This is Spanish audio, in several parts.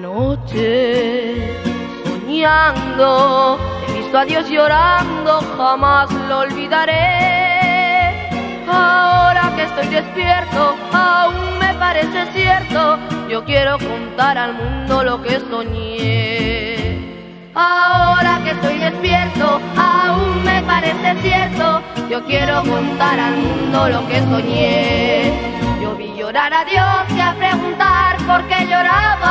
noche soñando, he visto a Dios llorando, jamás lo olvidaré. Ahora que estoy despierto, aún me parece cierto, yo quiero contar al mundo lo que soñé. Ahora que estoy despierto, aún me parece cierto, yo quiero contar al mundo lo que soñé. Yo vi llorar a Dios y a preguntar por qué lloraba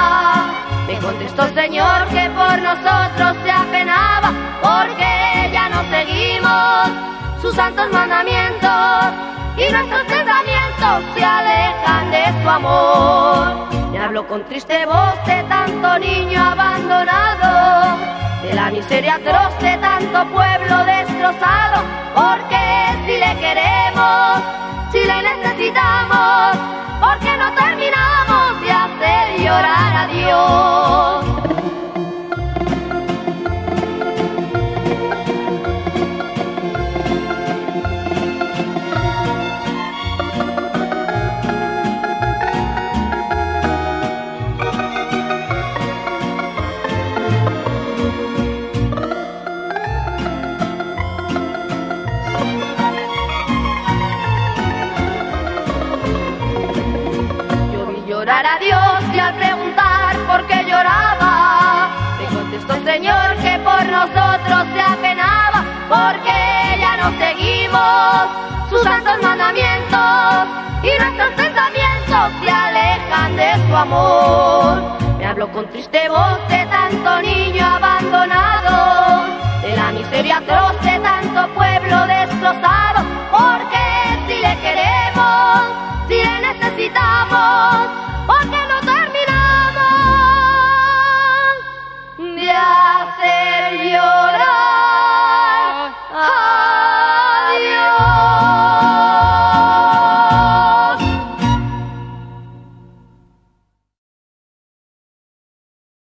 Contestó Señor que por nosotros se apenaba, porque ya no seguimos sus santos mandamientos y nuestros pensamientos se alejan de su amor. Me habló con triste voz de tanto niño abandonado, de la miseria atroz de tanto pueblo destrozado, porque si le queremos, si le necesitamos, porque no terminamos de hacer llorar llorar a Dios y al preguntar por qué lloraba, me contestó el Señor que por nosotros se apenaba, porque ya no seguimos sus santos mandamientos y nuestros pensamientos se alejan de su amor. Me habló con triste voz de tanto niño